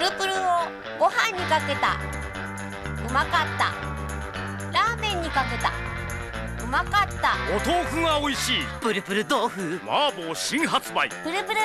ルプルをご飯にかけた。うまかった。ラーメンにかけた。うまかった。お豆腐が美味しい。プルプル豆腐。麻婆新発売。プルプル。